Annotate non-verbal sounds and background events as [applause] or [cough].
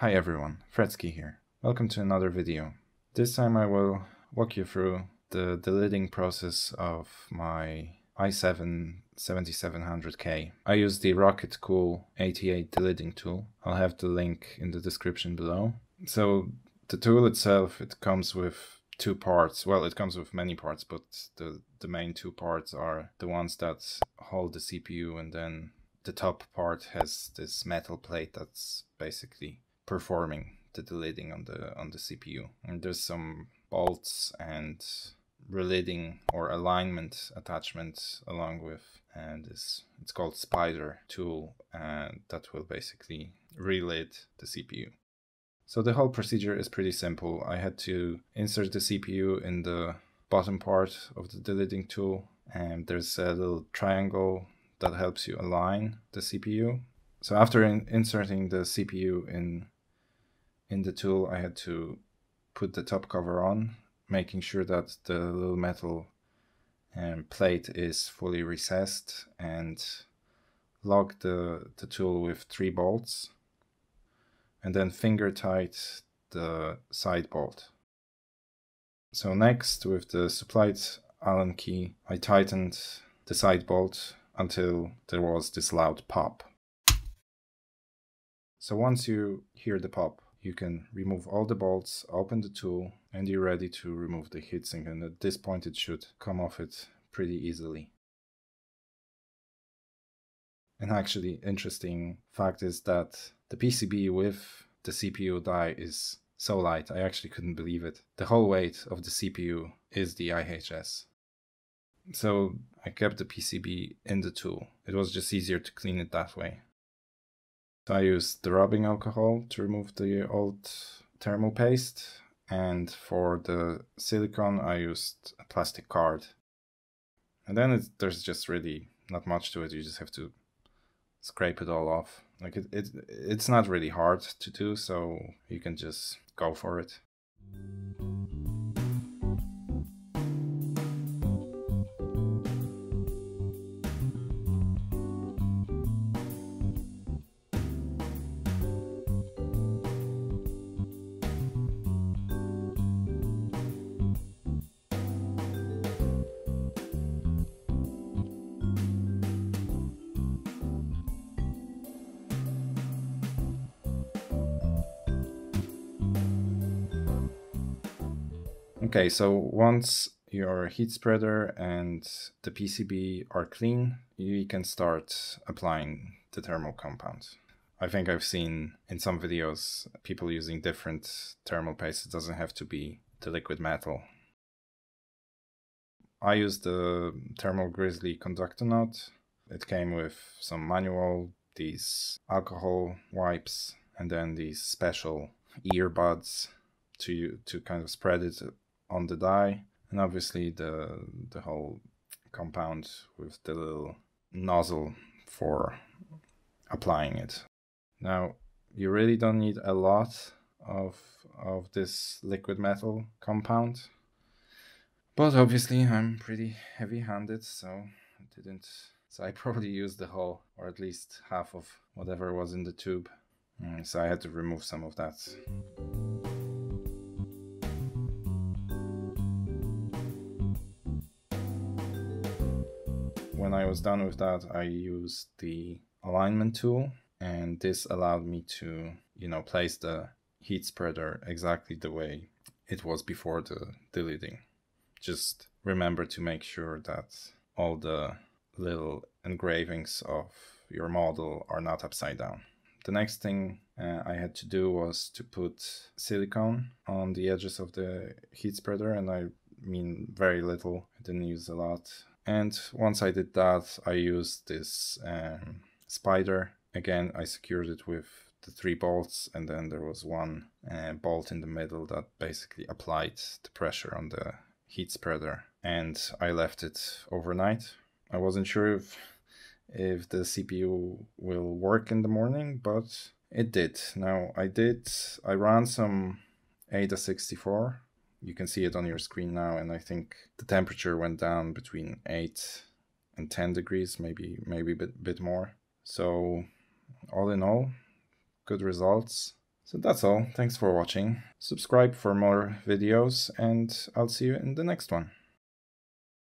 Hi everyone, Fredski here. Welcome to another video. This time I will walk you through the delidding process of my i7 7700K. I use the Rockit Cool 88 delidding tool. I'll have the link in the description below. So the tool itself, it comes with two parts. Well, it comes with many parts, but the, the main two parts are the ones that hold the CPU and then the top part has this metal plate that's basically performing the delidding on the on the CPU. And there's some bolts and relidding or alignment attachment along with and this it's called spider tool and that will basically relid the CPU. So the whole procedure is pretty simple. I had to insert the CPU in the bottom part of the delidding tool and there's a little triangle that helps you align the CPU. So after in inserting the CPU in in the tool, I had to put the top cover on, making sure that the little metal um, plate is fully recessed and lock the, the tool with three bolts and then finger tight the side bolt. So next with the supplied Allen key, I tightened the side bolt until there was this loud pop. So once you hear the pop, you can remove all the bolts, open the tool, and you're ready to remove the heatsink. And at this point, it should come off it pretty easily. And actually, interesting fact is that the PCB with the CPU die is so light, I actually couldn't believe it. The whole weight of the CPU is the IHS. So I kept the PCB in the tool. It was just easier to clean it that way. So I used the rubbing alcohol to remove the old thermal paste. And for the silicone, I used a plastic card. And then there's just really not much to it. You just have to scrape it all off. Like it, it, it's not really hard to do, so you can just go for it. Okay, so once your heat spreader and the PCB are clean, you can start applying the thermal compound. I think I've seen in some videos people using different thermal paste. It doesn't have to be the liquid metal. I used the Thermal Grizzly Conductonaut. It came with some manual, these alcohol wipes, and then these special earbuds to to kind of spread it on the die and obviously the the whole compound with the little nozzle for applying it. Now you really don't need a lot of of this liquid metal compound. But obviously I'm pretty heavy-handed so I didn't so I [laughs] probably used the whole or at least half of whatever was in the tube. Mm, so I had to remove some of that. When I was done with that, I used the alignment tool and this allowed me to, you know, place the heat spreader exactly the way it was before the delidding. Just remember to make sure that all the little engravings of your model are not upside down. The next thing uh, I had to do was to put silicone on the edges of the heat spreader and I mean very little. I didn't use a lot. And once I did that, I used this um, spider. Again, I secured it with the three bolts, and then there was one uh, bolt in the middle that basically applied the pressure on the heat spreader. And I left it overnight. I wasn't sure if if the CPU will work in the morning, but it did. Now I did. I ran some AIDA64 you can see it on your screen now and i think the temperature went down between 8 and 10 degrees maybe maybe a bit, bit more so all in all good results So that's all. Thanks for watching. Subscribe for more videos and I'll see you in the next one.